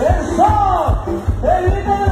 Ele só! Ele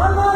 One more.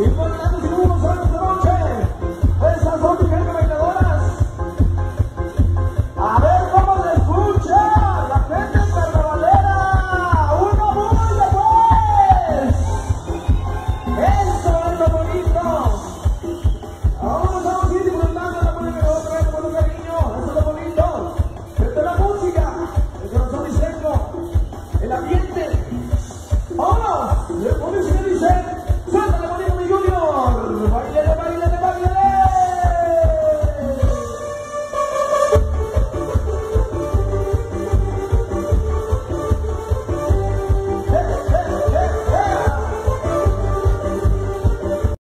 people